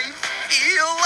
life. Heal